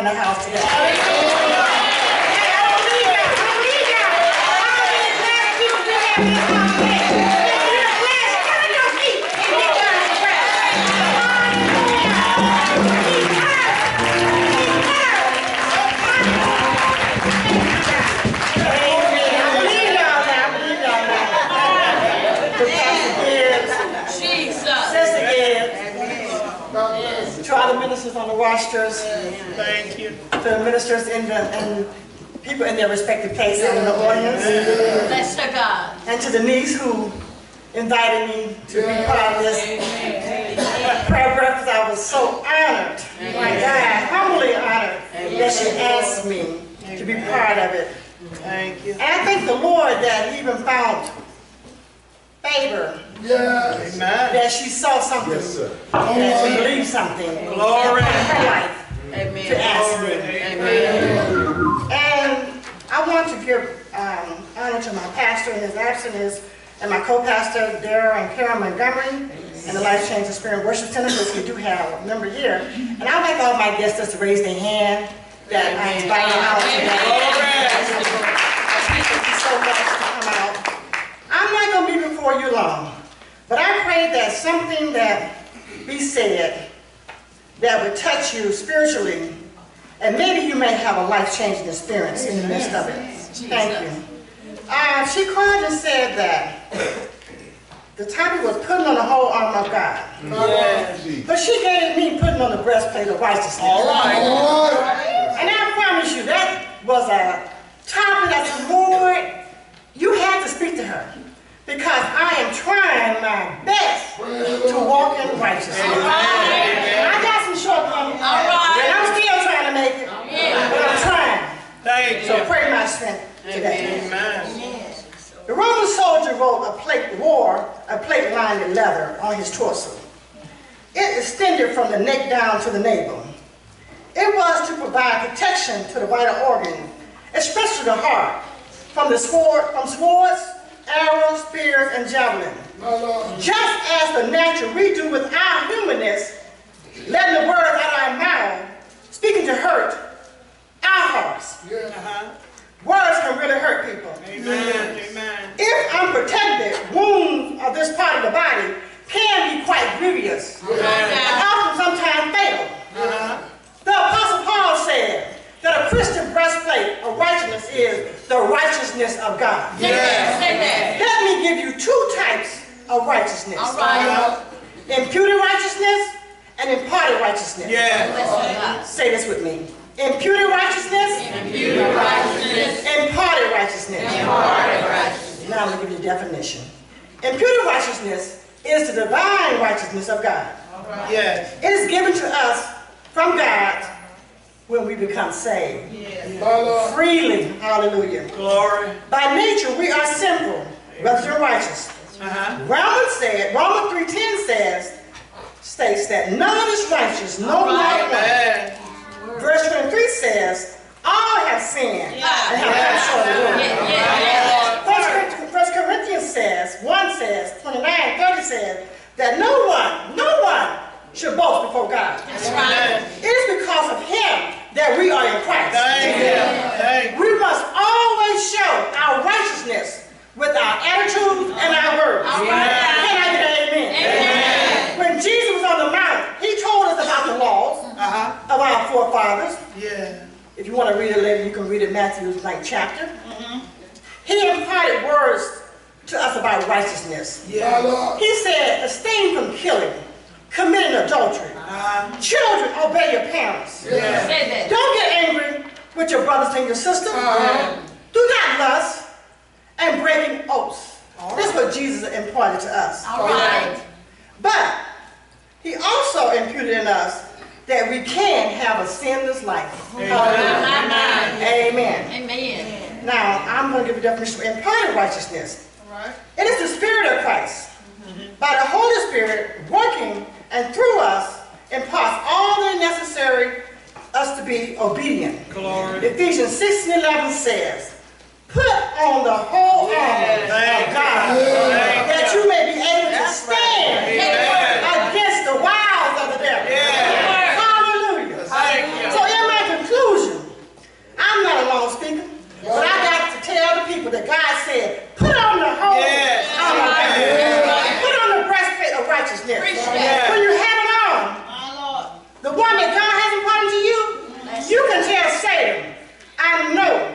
in the house today. Ministers the Thank you. to the ministers in the, and people in their respective places in the audience, Bless the God. and to the niece who invited me to be part of this prayer breakfast. I was so honored, my God, humbly honored that she asked me to be part of it. Thank you. And I thank the Lord that He even found favor, Yes. Amen. that she saw something, Yes, sir. that she believed something Glory. in her life to Amen. ask me. Amen. And I want to give um, honor to my pastor in his absence, and my co-pastor, Darrell and Karen Montgomery, and the Life Change Spirit Worship Center, because we do have a member here. And I'd like all my guests just to raise their hand that I invited out today. Thank you so much out. I'm not going to be before you long, but I pray that something that be said that would touch you spiritually, and maybe you may have a life-changing experience in the midst of it. Thank you. Uh, she called and said that the topic was putting on the whole armor of God. Yes. But she gave me putting on the breastplate of righteousness. All right. All right. And I promise you, that was a topic that the Lord, you had to speak to her. Because I am trying my best to walk in righteousness. I got some shortcomings. All right. And I'm still trying to make it. But I'm trying. Thank So you. pray my strength today. Amen. The Roman soldier wrote a plate, wore a plate lined in leather on his torso. It extended from the neck down to the navel. It was to provide protection to the vital organ, especially the heart, from the sword, from swords, arrows, spears, and javelin. Just as the natural we do with our humanness, letting the words out of our mouth, speaking to hurt our hearts. Yeah. Uh-huh. Words can really hurt people. Amen. Amen. If unprotected, wounds of this part of the body can be quite grievous and often sometimes fatal. Uh-huh. The Apostle Paul said that a Christian breastplate of righteousness is the righteousness of God. Say that. Say that. Let me give you two types of righteousness. All right. Uh, imputed righteousness and imparted righteousness. Yes. Bless. Say this with me. Imputed righteousness, Imputed righteousness. imparted righteousness. Imparted righteousness. Now I'm going to give you the definition. Imputed righteousness is the divine righteousness of God. Yes. It is given to us from God when we become saved. My Lord. Freely, hallelujah. Glory. By nature, we are sinful rather than righteous. Uh-huh. Romans said, Romans 3.10 says, states that none is righteous, no not one. Amen. Verse 23 says, all have sinned and have come short of the glory. Yeah, yeah, yeah. First Corinthians, First Corinthians says, 1 says, 29, 30 says, that no one, no one should boast before God. That's right. It is because of him that we are in Christ. Thank you. Thank. We must always show our righteousness with our attitude and our words. Can I get an amen? Amen. When Jesus was on the mount, he told us about the laws Uh-huh. of our forefathers. Yeah. If you want to read it later, you can read it Matthew's 9th chapter. He imparted words to us about righteousness. Yeah. Lord. He said, abstain from killing, committing adultery. Uh-huh. Children, obey your parents. Yeah. Don't get angry with your brothers and your sisters. Uh-huh. Do not lust and breaking oaths. This is what Jesus imparted to us. All right. But he also imputed in us that we can have a sinless life. Hallelujah. Amen. Amen. Now, I'm going to give a definition of imparted righteousness. Right. It is the Spirit of Christ, mm-hmm. by the Holy Spirit, working and through us, imparts all the necessary us to be obedient. Glory. Ephesians 6 and 11 says, Put on the whole armor of God that you may be able to stand against the wiles of the devil. Hallelujah. So in my conclusion, I'm not a long speaker, but I got to tell the people that God said, put on the whole armor of Put on the breastplate of righteousness. When you have it on, the one that God has imparted to you, you can tell Satan, I know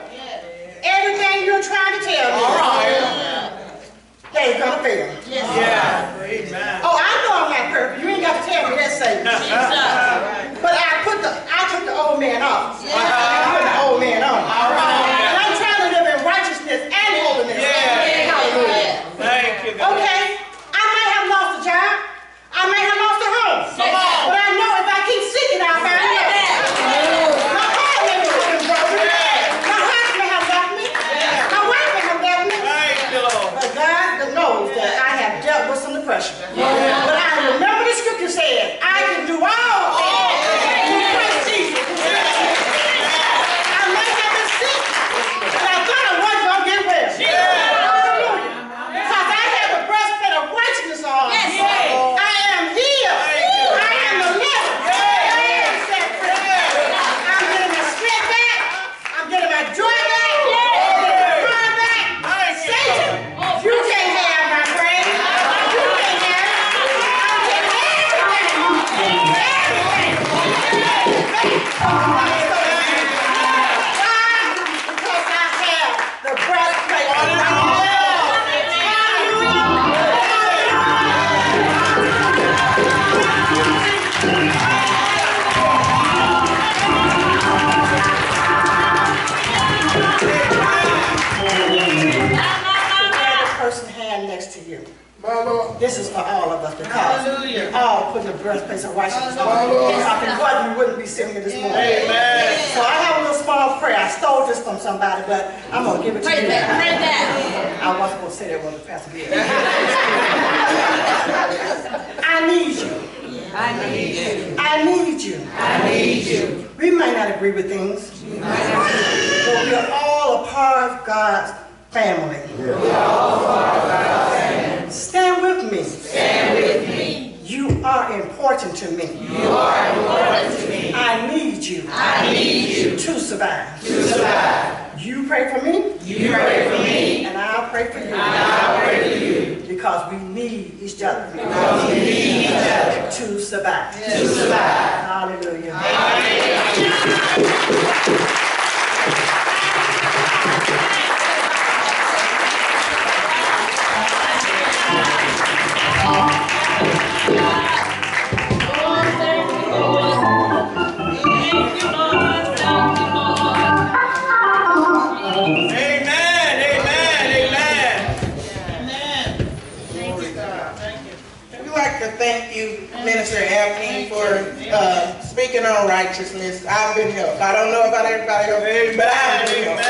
uh, speaking on righteousness. I've been helped. I don't know about everybody else, but I've been helped.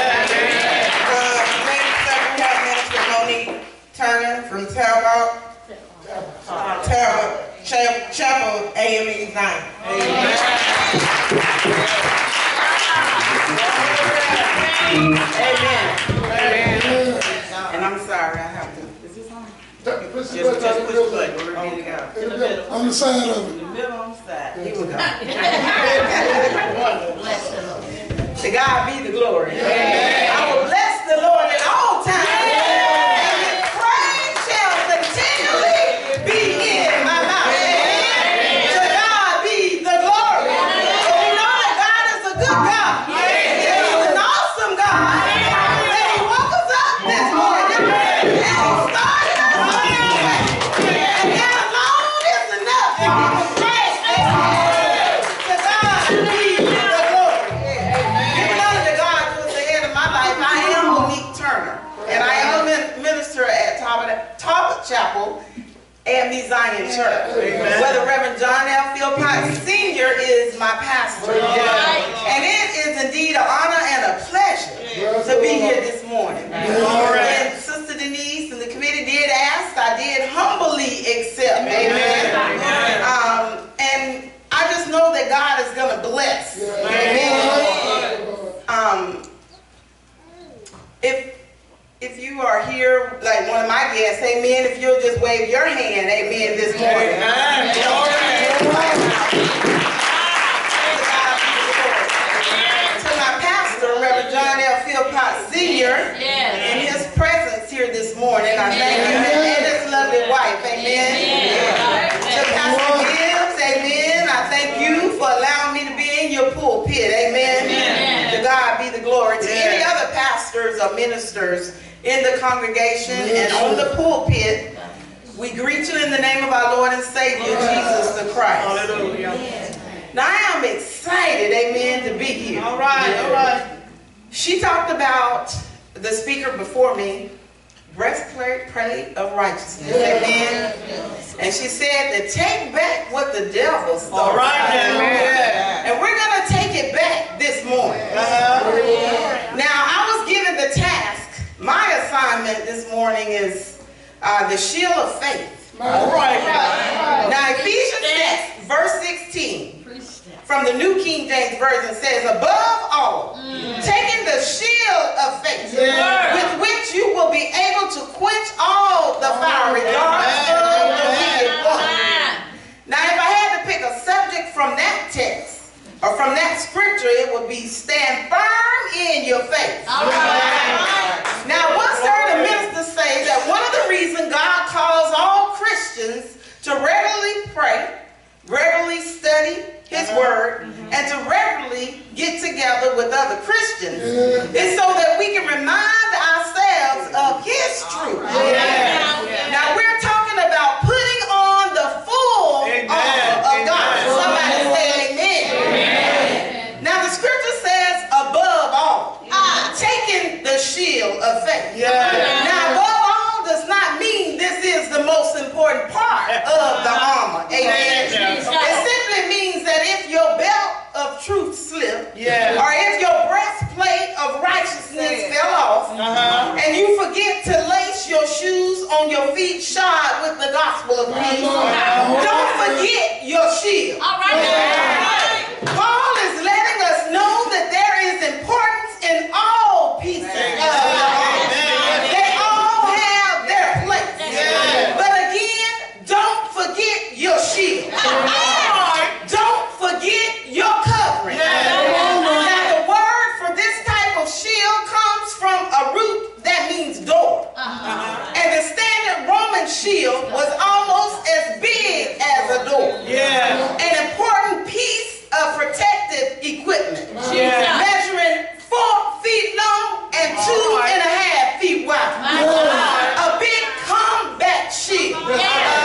Uh, Next up, we have Minister Monique Turner from Talbot, Talbot Chapel, Chapel AME Zion. Amen. And I'm sorry, I have to. Is this on? Push the Just, button, just in push the the middle. button. We're ready to go. In the middle, On the side of it. The middle on the side. Here we go. To God be the glory. I the Zion Church. Where the Reverend John L. Philpott Sr. is my pastor. And it is indeed an honor and a pleasure to be here this morning. And Sister Denise and the committee did ask, I did humbly accept. Amen. Um, and I just know that God is going to bless. Amen. Um, if if you are here, like one of my guests, amen, if you'll just wave your hand, amen, this morning. Glory to my pastor, Reverend John L. Philpott Sr., in his presence here this morning, I thank you, and his lovely wife, amen. To Pastor Gibbs, amen, I thank you for allowing me to be in your pulpit, amen. To God be the glory. To any other pastors or ministers in the congregation and on the pulpit, we greet you in the name of our Lord and Savior, Jesus the Christ. Hallelujah. Now I am excited, amen, to be here. All right. All right. She talked about the speaker before me, breastplate plate of righteousness, amen. And she said to take back what the devil stole. All right. Yeah. And we're gonna take it back this morning. Uh-huh. Now I was given the task. My assignment this morning is uh, the shield of faith. All right. Now Ephesians 6, verse 16 from the New King James Version says, above all, taking the shield of faith, with which you will be able to quench all the fiery darts of the wicked one. Now, if I had to pick a subject from that text, or from that scripture, it would be stand firm in your faith. All right. Now, once heard a minister say that one of the reasons God calls all Christians to regularly pray, regularly study His uh-huh. Word, mm-hmm. and to regularly get together with other Christians is so that we can remind ourselves of His truth. Now, we're talking about putting shield of faith. Yeah. Now, above all does not mean this is the most important part of the armor. Amen. It simply means that if your belt of truth slipped, yeah. or if your breastplate of righteousness fell off, uh-huh. and you forget to lace your shoes on your feet shod with the gospel of peace, don't forget your shield. All right. Yeah. Paul is shield was almost as big as a door. Yeah. an important piece of protective equipment, Yeah. measuring four feet long and two and a half feet wide. A big combat shield. Uh,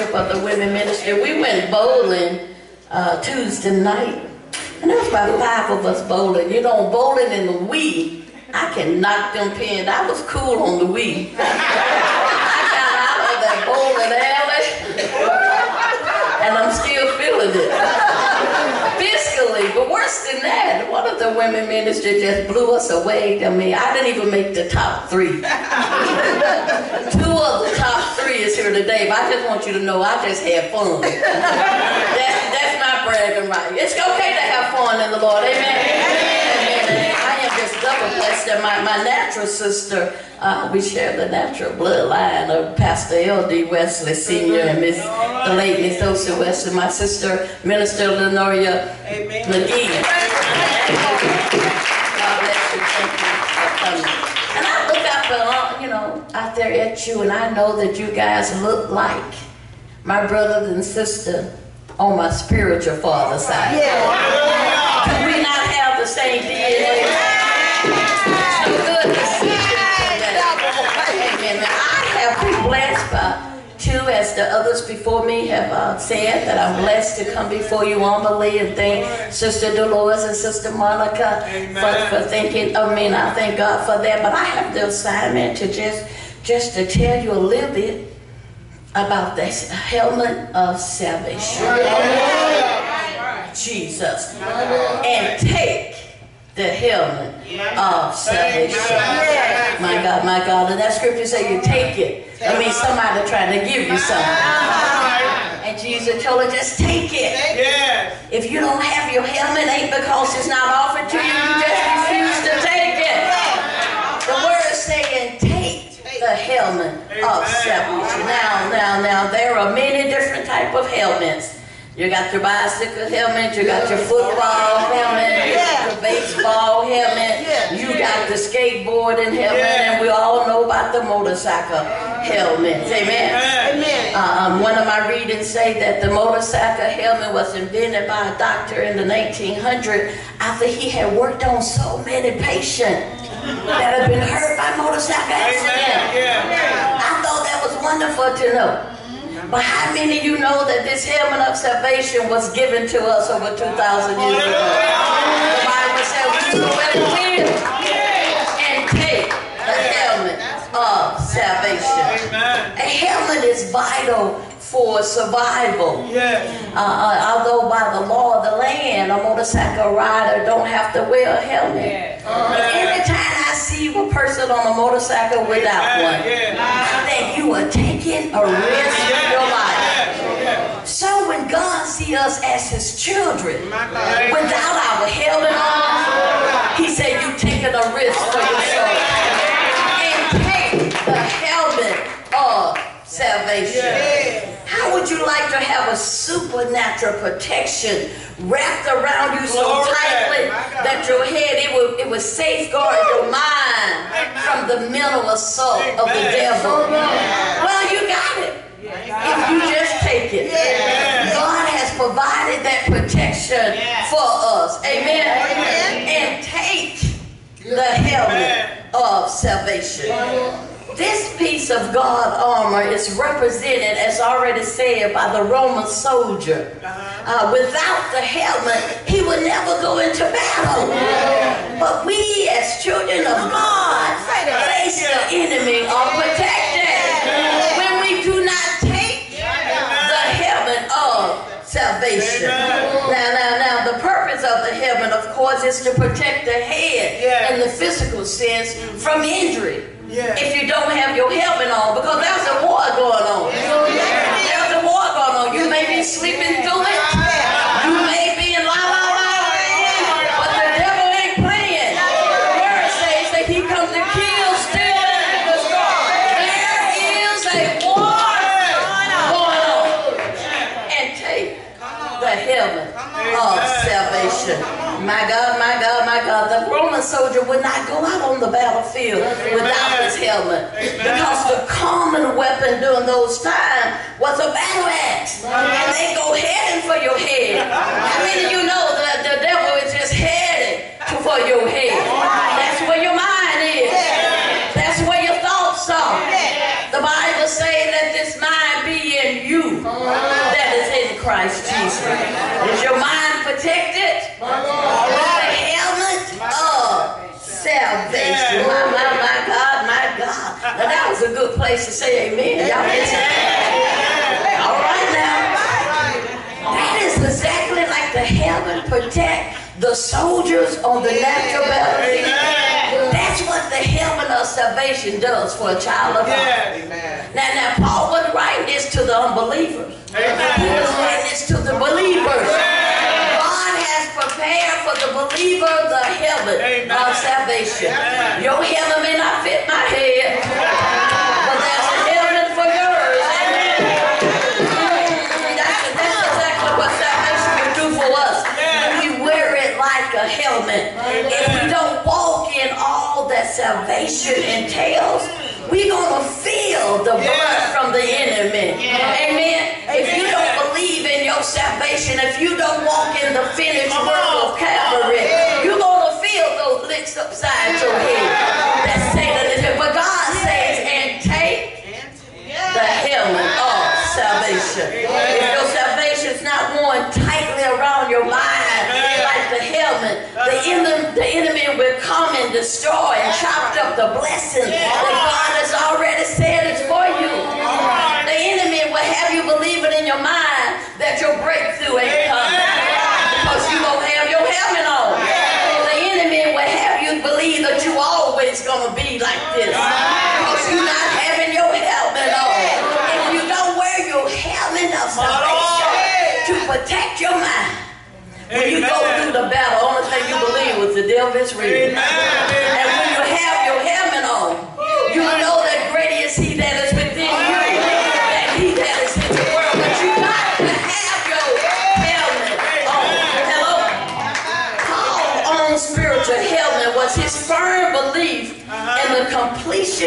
fellowship of the women ministry. We went bowling uh, Tuesday night. And there was about five of us bowling. You know, bowling in the Wii, I can knock them pins. I was cool on the Wii. I got out of that bowling alley, and I'm still feeling it. Physically, but worse than that, one of the women ministry just blew us away. I mean, I didn't even make the top three. Two of the is here today, but I just want you to know I just had fun. That's, that's my bragging right. It's okay to have fun in the Lord. Amen. Amen. I am just double blessed that my, my natural sister, uh, we share the natural bloodline of Pastor L.D. Wesley Sr. and Miss, the late Miss Osa Wesley, my sister, Minister Lenoria McGee. God bless you. Thank you for coming. And I look out for, uh, out there at you, and I know that you guys look like my brothers and sister on my spiritual father side. Could we not have the same DNA? It's so good to see you. Amen. I have been blessed by two, as the others before me have uh, said, that I'm blessed to come before you humbly and thank Sister Dolores and Sister Monica for, for thinking of me, and I thank God for that. But I have the assignment to just, just to tell you a little bit about this helmet of salvation. Jesus. And take the helmet of salvation. My God, my God. And that scripture say you take it. That means somebody trying to give you something. And Jesus told her, just take it. If you don't have your helmet, ain't because it's not offered to you, you just refuse to take it. The word is saying, take the helmet of salvation. Now, now, now, there are many different type of helmets. You got your bicycle helmet, you got your football helmet, you got your baseball helmet, yeah. you got the skateboarding helmet, yeah. and we all know about the motorcycle helmets. Amen. Amen. Um, one of my readings say that the motorcycle helmet was invented by a doctor in the 1900s after he had worked on so many patients that have been hurt by motorcycle accidents. Yeah. I thought that was wonderful to know. But how many of you know that this helmet of salvation was given to us over 2,000 years ago? The Bible said we and take the helmet of salvation. A helmet is vital for survival. Yes. Uh, uh, although by the law of the land, a motorcycle rider don't have to wear a helmet. But every time I see a person on a motorcycle without one, I think you are taking a risk with your life. So when God sees see us as his children without our helmet on. He said, you taking a risk for your soul. And take the helmet of salvation. How would you like to have a supernatural protection wrapped around you so tightly that your head, it would, it would safeguard your mind from the mental assault of the devil? Well, you got it. If you just take it. God provided that protection for us. Amen. Amen. And take the helmet of salvation. This piece of God armor is represented, as already said, by the Roman soldier. Uh, without the helmet, he would never go into battle. But we, as children of God, face the enemy are protected salvation. Now, now, now, the purpose of the helmet, of course, is to protect the head Yeah. in the physical sense from injury. Yeah. If you don't have your helmet on, because there's a war going on. There's a war going on. You may be sleeping through it. My God, my God, my God. The Roman soldier would not go out on the battlefield without his helmet. Because the common weapon during those times was a battle axe. And they go heading for your head. How many of you know that the devil is just heading for your head? That's where your mind is. That's where your thoughts are. The Bible says that this mind be in you that is in Christ Jesus. Is your mind protected? Salvation. My, my, my God, my God. Now that was a good place to say amen. Y'all listen. All right now. That is exactly like the helmet protect the soldiers on the natural battlefield. That's what the helmet of salvation does for a child of God. Now, now, Paul wasn't writing this to the unbelievers. He was writing this to the believers. Prepared for the believer the helmet of salvation. Your helmet may not fit my head, but there's a helmet for yours. Amen. That's, that's exactly what salvation will do for us. We wear it like a helmet. If we don't walk in all that salvation entails, we're going to feel the blood from the enemy. Amen. If you don't your salvation, if you don't walk in the finished work of Calvary, you're going to feel those licks upside your head. That's Satan. is here. But God says, and take the helmet of salvation. If your salvation is not worn tightly around your mind, like the helmet, the enemy, the enemy will come and destroy and chop up the blessing that God has already said is for you. The enemy will have you believing in your mind that your breakthrough ain't coming. Because you don't have your helmet on. The enemy will have you believe that you always gonna be like this. Because you're not having your helmet on. If you don't wear your helmet of salvation to protect your mind, when you go through the battle, only thing you believe was the devil is real. And when you have your helmet on, you know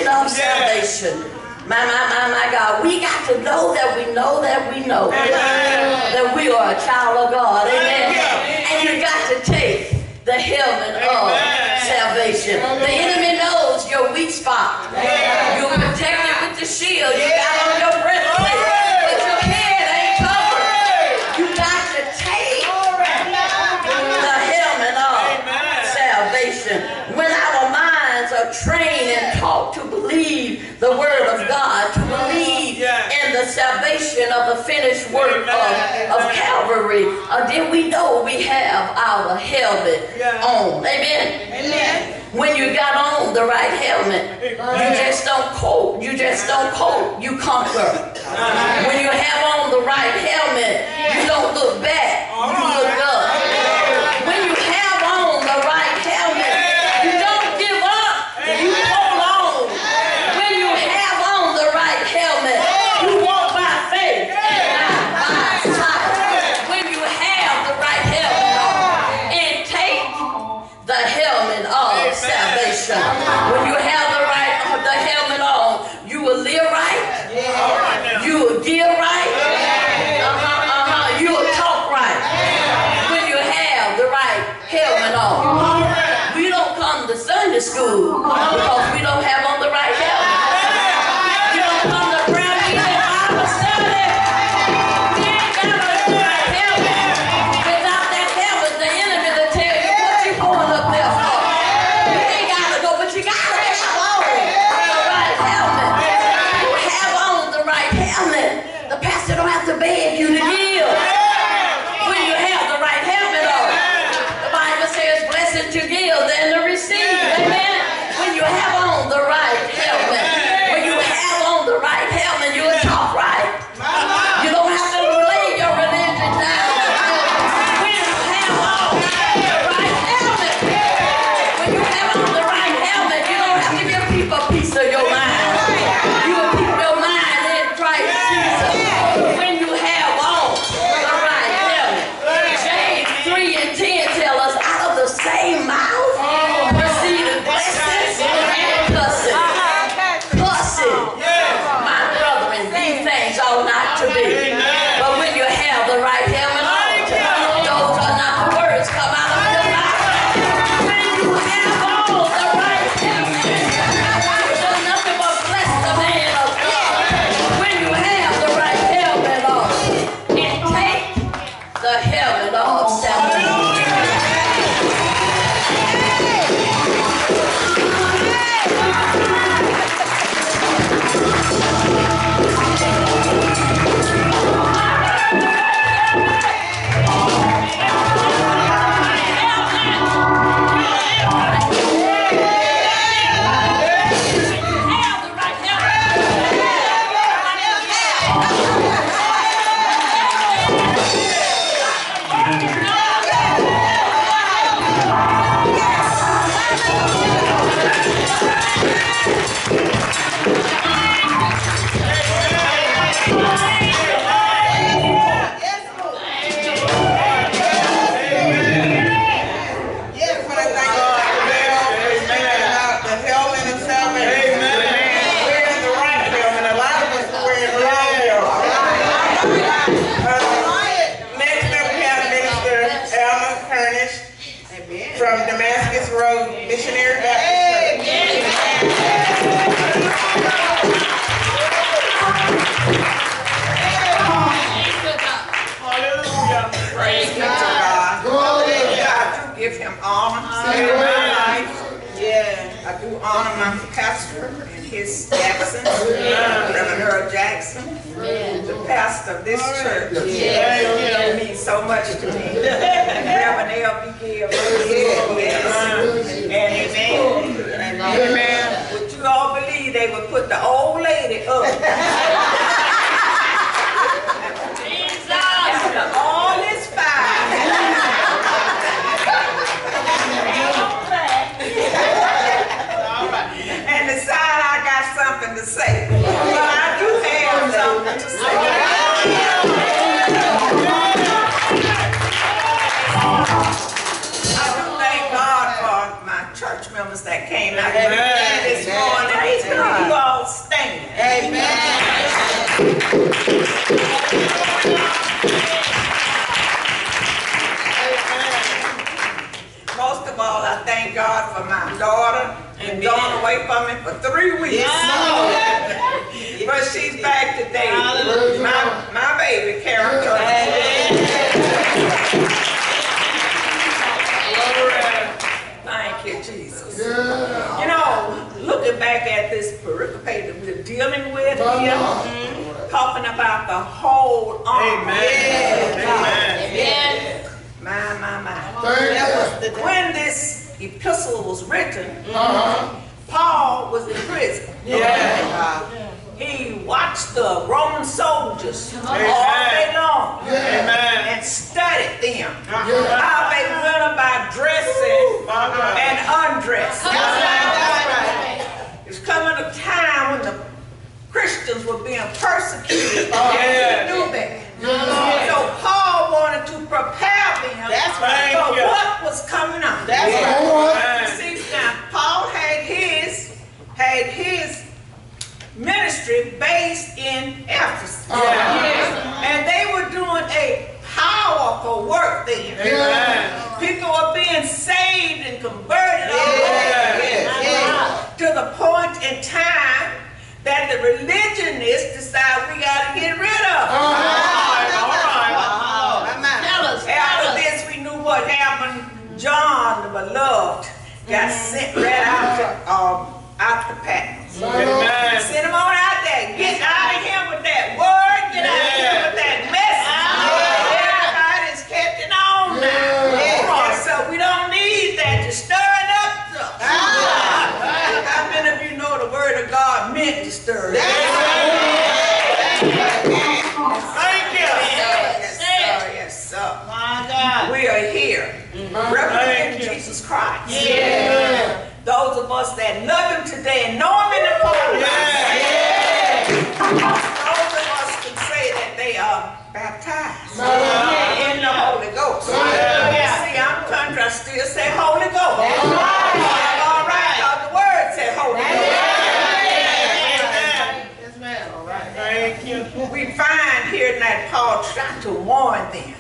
of salvation. My, my, my, my God. We got to know that we know that we know that we are a child of God. Amen. And you got to take the helmet of salvation. The enemy knows your weak spot. You're protected with the shield. You got to believe the word of God, to believe in the salvation of the finished work of, of Calvary, uh, then we know we have our helmet on. Amen. When you got on the right helmet, you just don't cope. You just don't cope. You conquer. When you have on the right helmet, you don't look back. That's right. for Thank you. what was coming on. That's right. All right. See, now Paul had his had his ministry based in Ephesus. And they were doing a powerful work there. Amen. People were being saved and converted all over yeah, yeah. to the point in time that the religionists decide we got to get rid of. them. All right, all right. Oh, I'm out. Tell us, tell After us. this, we knew what happened. John, the beloved, got sent right out to um, out to Patmos. Amen. Send him on out there. Get out of here with that word. Get out of here with that message. Everybody's catching on now. Yeah. And so we don't need that. You're stirring up stuff. How many of you know the word of God meant to stir it up? Thank you. Yes, sir. Yes, sir. My God. We are here Thank representing you. Jesus Christ. Yeah. Those of us that love him today and know him in the Holy Those of us can say that they are baptized in the Holy Ghost. See, I'm country, I still say Holy Ghost. All right, 'cause the word said Holy Ghost. Yes, ma'am. All right. Thank you. we find here that Paul tried to warn them.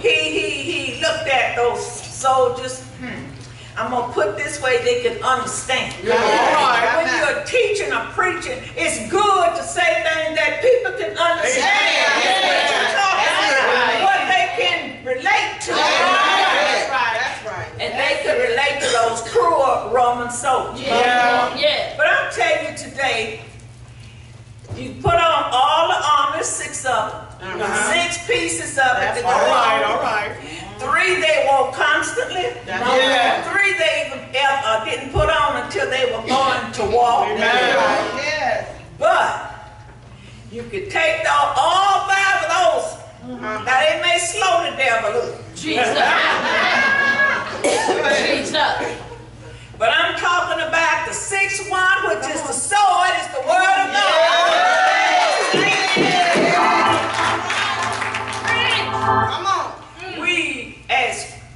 He, he, he looked at those soldiers. Hmm, I'm going to put this way they can understand. right. When you're teaching or preaching, it's good to say things that people can understand. Yeah. What you're talking about, what they can relate to. That's right. That's right. And they could relate to those cruel Roman soldiers. Yeah. Yeah. But I'm telling you today, you put on all the armor, six of them, six pieces of it to go All right, on. all right. Three they wore constantly. Yeah. Three they even, uh, didn't put on until they were going to walk. Amen. Yes. But you could take the, all five of those. Now they may slow the devil a little. Jesus. Jesus. But I'm talking about the sixth one, which is the sword, is the word of God.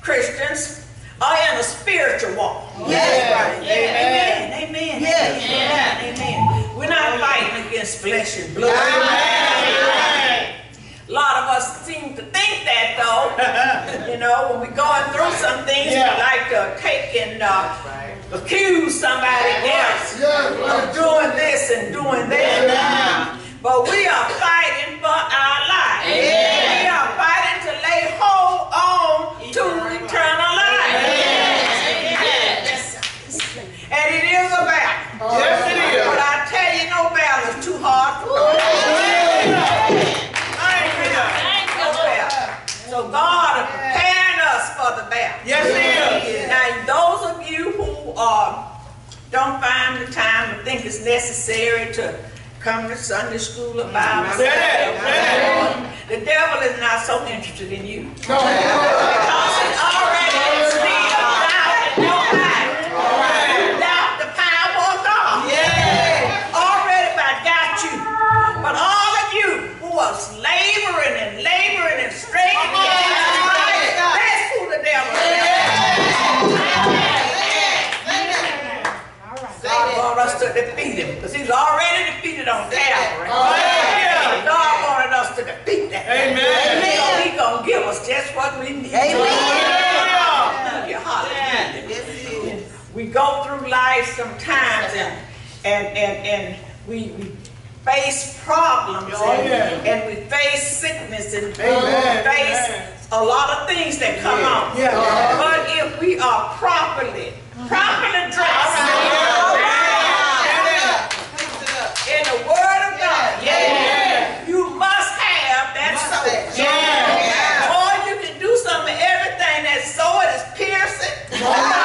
Christians I am a spiritual walk. Yes. Right. Amen. Amen. Yes. Amen. Amen. We're not fighting against flesh and blood. A lot of us seem to think that though. you know, when we're going through some things, Yeah. we like to take and uh, accuse somebody else Yeah. of doing this and doing that. But we are fighting for our lives. We God is preparing us for the battle. Yes, it is. Now, those of you who are don't find the time to think it's necessary to come to Sunday school or Bible mm-hmm. that, say the devil is not so interested in you. No, Because he's already straining Come on, the devil. God wanted us to defeat him because he's already defeated on Calvary. Yeah. God wanted us to defeat that. Amen. He gonna give us just what we need. Amen. We go through life sometimes and and and, and we, we face problems Oh, and, yeah. and we face sickness and we Amen. face Amen. a lot of things that come on. Yeah. But if we are properly, properly dressed in the Word of God, you must have that sword. Or you can do something, everything that sword is piercing.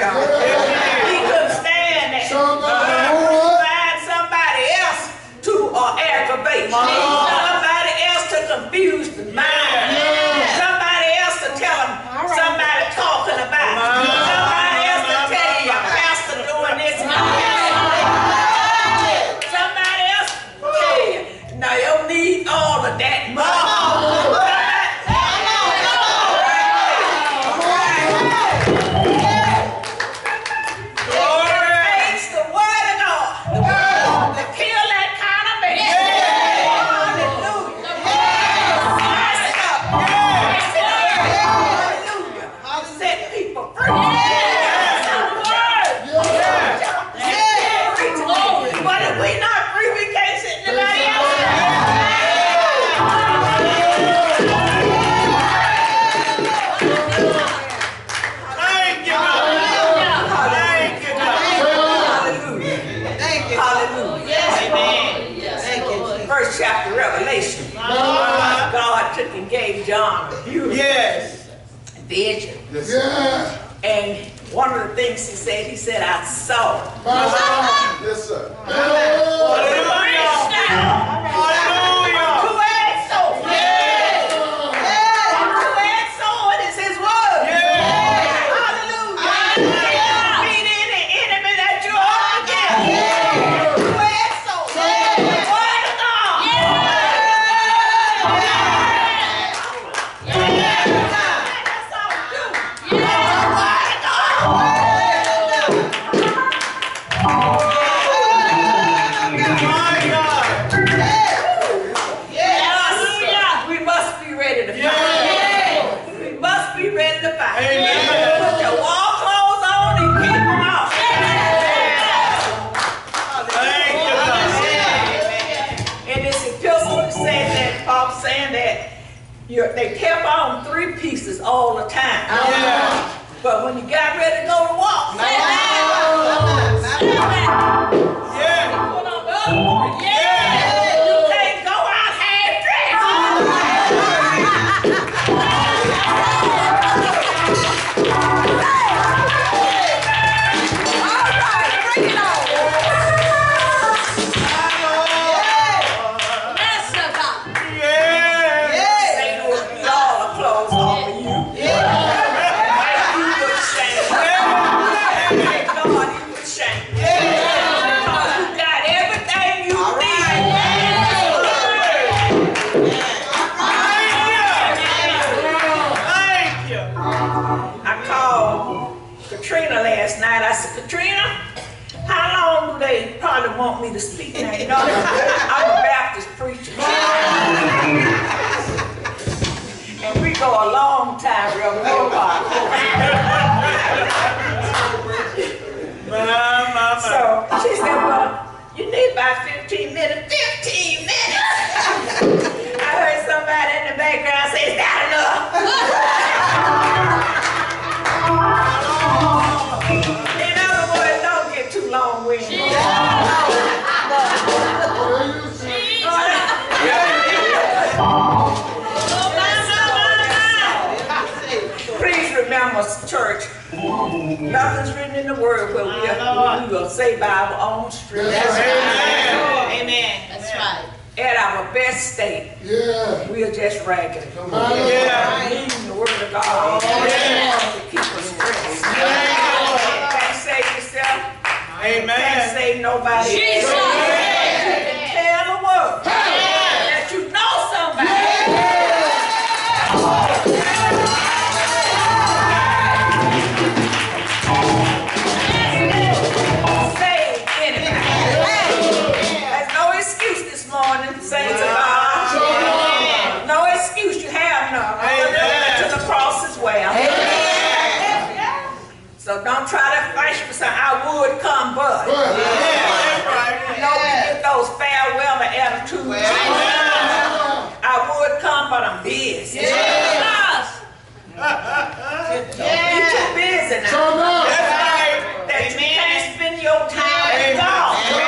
Of want me to speak now. You know, I'm a Baptist preacher. And we go a long time, Reverend my. So she said, well, you need about 15 minutes. 15 minutes! I heard somebody in the background say, is that enough? In other words, don't get too long-winded. Please remember, church, nothing's written in the word where we are, we will say by our own strength. Amen. That's right. At our best state, Yeah. we are just ragged. Come on. Yeah. Needing the word of God oh, to keep us stressed. Can't save yourself. Can't Amen. save nobody. Jesus. Try to fight for something. I would come, but. Yeah, that's right. You know, we get those fair weather attitudes. I would come, but I'm busy. You're too busy now. Come on. That's right. That you can't spend your time with God.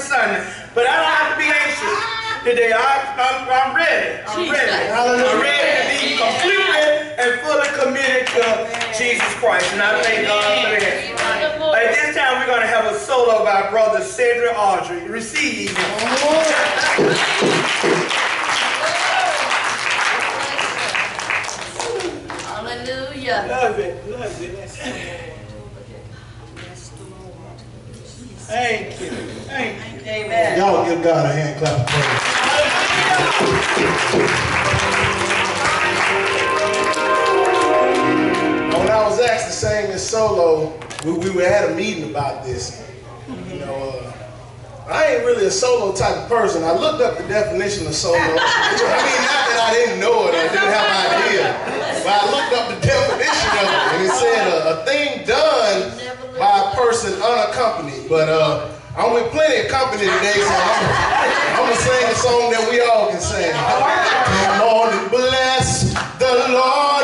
Sunday, but I don't have to be anxious today. I, I'm, I'm ready. I'm Jesus. ready. Hallelujah. I'm ready to be completely and fully committed to Jesus Christ. And I thank God for that. At this time, we're going to have a solo by Brother Cedric Audrey. Receive. Hallelujah. Love it. Love it. Thank you. Thank you. Amen. Y'all give God a hand clap of praise. When I was asked to sing this solo, we, we were at a meeting about this. You know, uh, I ain't really a solo type of person. I looked up the definition of solo. I mean, not that I didn't know it or didn't have an idea, but I looked up the definition of it, and it said a, a thing done by a person unaccompanied. But uh, I'm with plenty of company today, so I'm, I'm gonna sing a song that we all can sing. Oh, Come on and bless the Lord.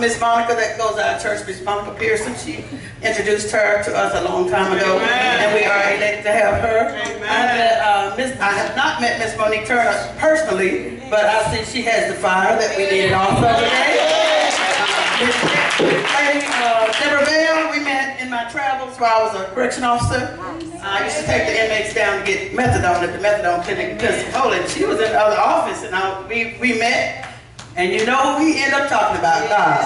Miss Monica that goes to our church, Miss Monica Pearson, she introduced her to us a long time ago, and we are elated to have her. I, met, uh, Miss, I have not met Miss Monique Turner personally, but I see she has the fire that we needed also today. Uh, Deborah Bell, we met in my travels while I was a correction officer. I used to take the inmates down to get methadone at the methadone clinic in Pensacola, and she was in the other office, and I, we, we met. And you know who we end up talking about? God.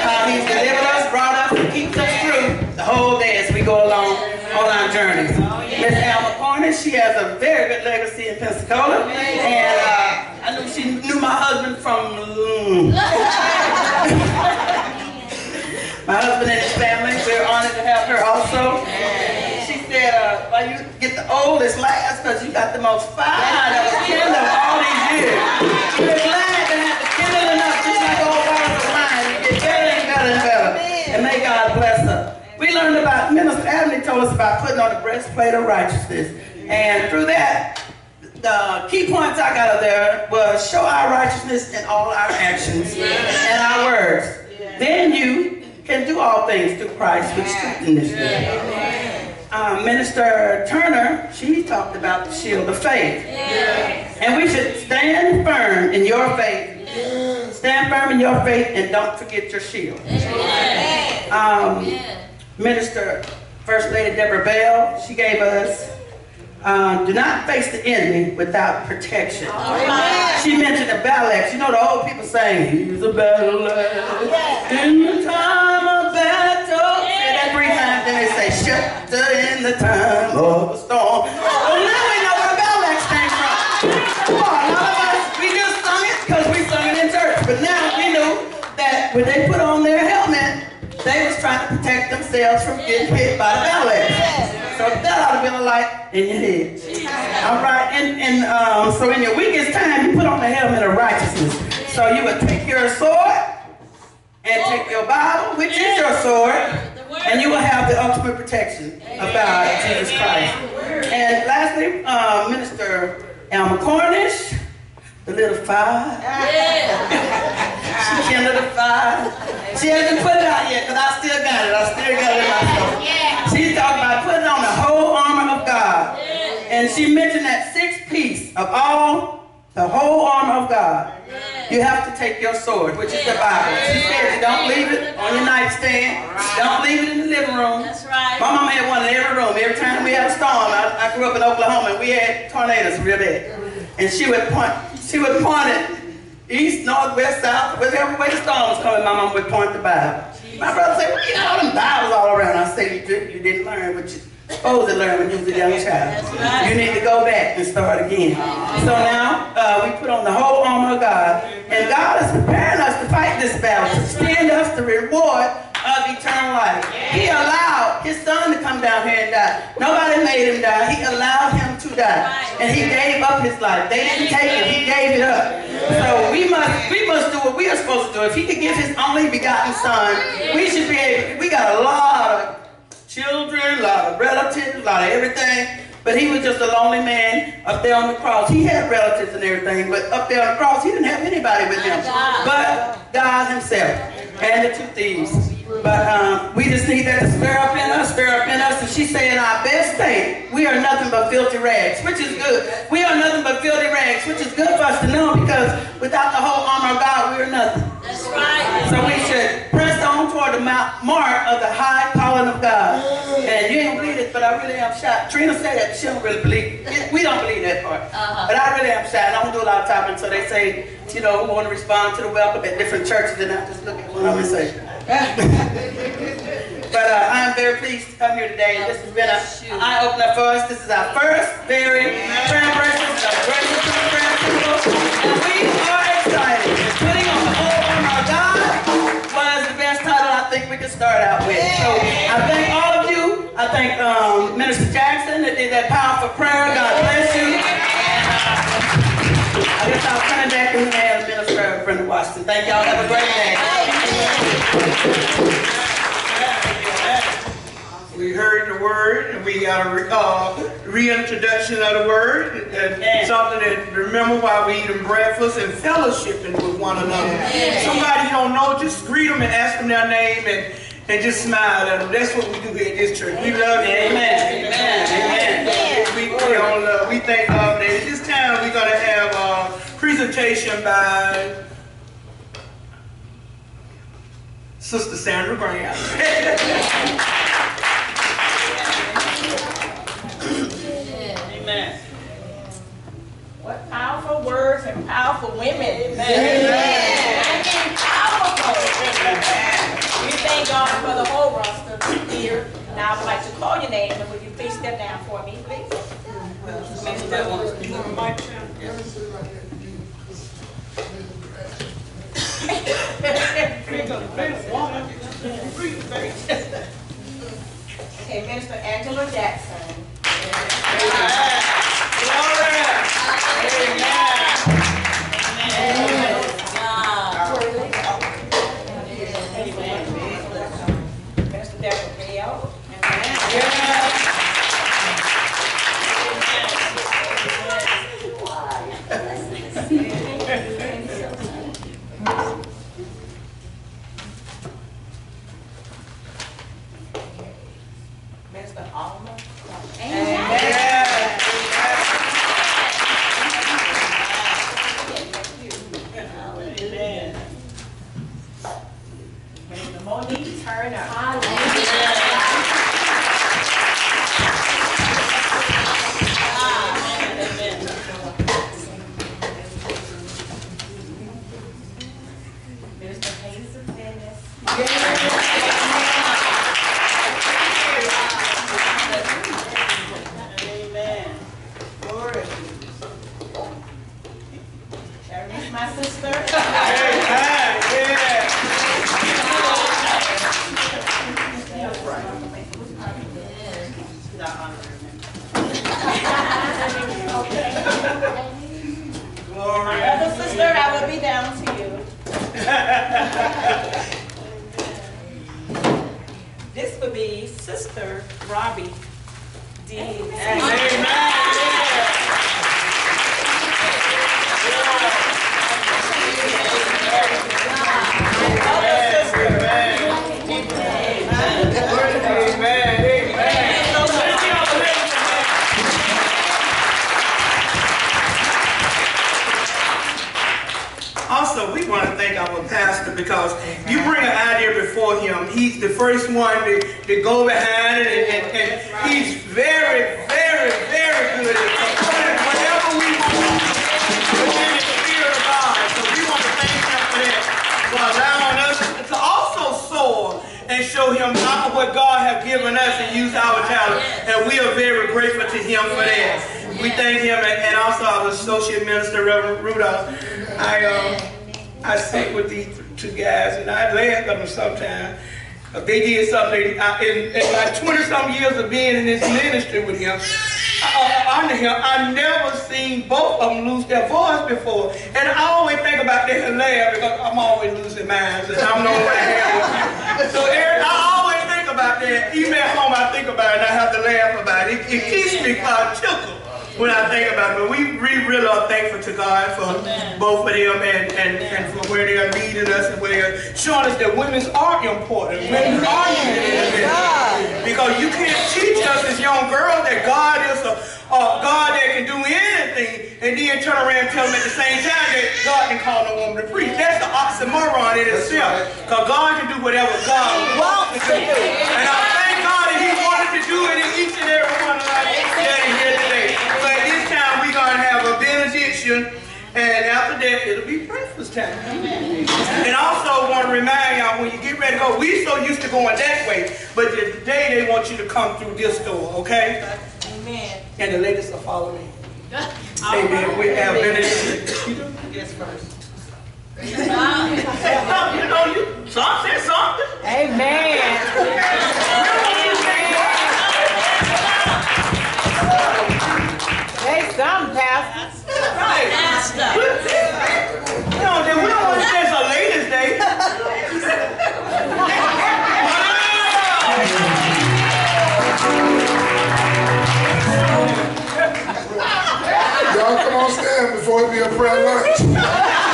How He's delivered us, brought us, and keeps us through the whole day as we go along on our journeys. Miss Alma Cornish, she has a very good legacy in Pensacola, and uh, I knew she knew my husband from. my husband and his family. We're honored to have her also. She said, uh, well, you get the oldest last because you got the most fire that was kindled all these years. Minister Abney told us about putting on the breastplate of righteousness. And through that, the key points I got out there was show our righteousness in all our actions and our words. Then you can do all things through Christ, which strengthens you. Um, Minister Turner, she talked about the shield of faith. And we should stand firm in your faith. Stand firm in your faith and don't forget your shield. Um, Minister First Lady Deborah Bell, she gave us um, do not face the enemy without protection. She mentioned the battle axe. You know the old people saying, he's a battle axe in the time of battle. Say that three times, then they say, shelter in the time of a storm. Well, now we know where the battle axe came from. Come on, a lot of us, we just sung it because we sung it in church. But now we knew that when they put on their helmet, they was trying to protect themselves from getting hit by the axe. So that ought to be a light in your head. All right, and, and um, so in your weakest time, you put on the helmet of righteousness. So you would take your sword and take your Bible, which is your sword, and you will have the ultimate protection of God, Jesus Christ. And lastly, uh, Minister Alma Cornish, the little fire. she kindled the fire. She hasn't put it out yet, but I still got it. I still got it in myself. She's talking about putting on the whole armor of God. And she mentioned that sixth piece of all, the whole armor of God. You have to take your sword, which is the Bible. She said you don't leave it on your nightstand. Don't leave it in the living room. That's right. My mom had one in every room. Every time we had a storm, I, I grew up in Oklahoma, and we had tornadoes real bad. And she would point, she would point it east, north, west, south, whichever way the storm was coming, my mom would point the Bible. My brother said, well, you know, all them Bibles all around. I said, you, did, you didn't learn what you supposed to learn when you was a young child. You need to go back and start again. So now, uh, we put on the whole armor of God, and God is preparing us to fight this battle, to stand us the reward of eternal life. He allowed his son to come down here and die. Nobody made him die. He allowed him to die. And he gave up his life. They didn't take it. He gave it up. So we must we must do what we are supposed to do. If he could give his only begotten son, we should be able, we got a lot of children, a lot of relatives, a lot of everything. But he was just a lonely man up there on the cross. He had relatives and everything, but up there on the cross, he didn't have anybody with him. But God himself and the two thieves. But um, we just need that to stir up in us, stir up in us. And she said, in our best state, we are nothing but filthy rags, which is good. We are nothing but filthy rags, which is good for us to know because without the whole armor of God, we are nothing. That's right. So we should press on toward the mount, mark of the high calling of God. And you ain't believe it, but I really am shocked. Trina said that, she don't really believe. We don't believe that part. Uh-huh. But I really am shocked. I don't do a lot of talking, so they say, you know, who want to respond to the welcome at different churches, and I just look at of them and say, but uh, I am very pleased to come here today, this has been an eye-opener for us. This is our first very transgressions of gracious to the prayer people, and we are excited. Putting on the whole armor of God was the best title I think we could start out with. So I thank all of you. I thank um, Minister Jackson that did that powerful prayer. God bless you. I guess I'll turn it back to the man, Minister Brenda Washington. Thank y'all. Have a great day. We heard the word, and we got a re, uh, reintroduction of the word, and something that remember while we eating breakfast and fellowshipping with one another. Somebody you don't know, just greet them and ask them their name and, and just smile at them. That's what we do here church. We love you. Amen. Amen. Amen. We, we, all love, we thank God for that. At this time, we're going to have a presentation by Sister Sandra Graham. Amen. What powerful words and powerful women. Amen. Powerful. We thank God for the whole roster here. Now I would like to call your name, and would you please step down for me, please? Okay, Minister Angela Jackson. Minister to thank our pastor because you bring an idea before him. He's the first one to, to go behind it, and, and, and he's very, very, very good at putting whatever we want within the spirit of God. So we want to thank him for that, for allowing us to also soar and show him not what God has given us and use our talent. And we are very grateful to him for that. We thank him and, and also our associate minister, Reverend Rudolph. I um I sit with these two guys and I laugh at them sometimes. Uh, They did something I, in, in my 20 some years of being in this ministry with him. Uh, under him, I never seen both of them lose their voice before. And I always think about that and laugh because I'm always losing mine and I'm no way here. So Eric, I always think about that. Even at home, I think about it and I have to laugh about it. It, it keeps me uh, tickled when I think about it. But we, we really are thankful to God for both of them and, and, and for where they are leading us and where they're showing us that women are important. Women are needed. Because you can't teach us as young girls that God is a, a God that can do anything and then turn around and tell them at the same time that God can call no woman to preach. That's the oxymoron in itself. Because God can do whatever God wants to do. And I thank God that He wanted to do it in each and every one of us that are here today. So at this time, we're going to have a benediction. And after that, it'll be breakfast time. And also want to remind y'all, when you get ready to go, we so used to going that way, but today they want you to come through this door, okay? Amen. And the ladies are following. me. Amen. We have benediction. You do? Yes, first. You know, you, some said something. Say something, Pastor. Right. Pastor then we don't ladies' day. Y'all come on stand before it be a prayer lunch.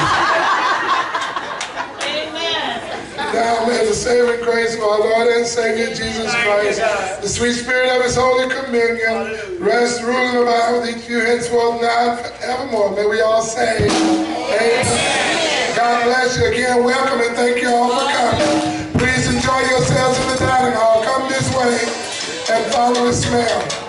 Now may the saving grace of our Lord and Savior Jesus Christ, the sweet spirit of his holy communion, rest, rule, and abide with each of you henceforth now and forevermore. May we all say, Amen. God bless you again. Welcome and thank you all for coming. Please enjoy yourselves in the dining hall. Come this way and follow the smell.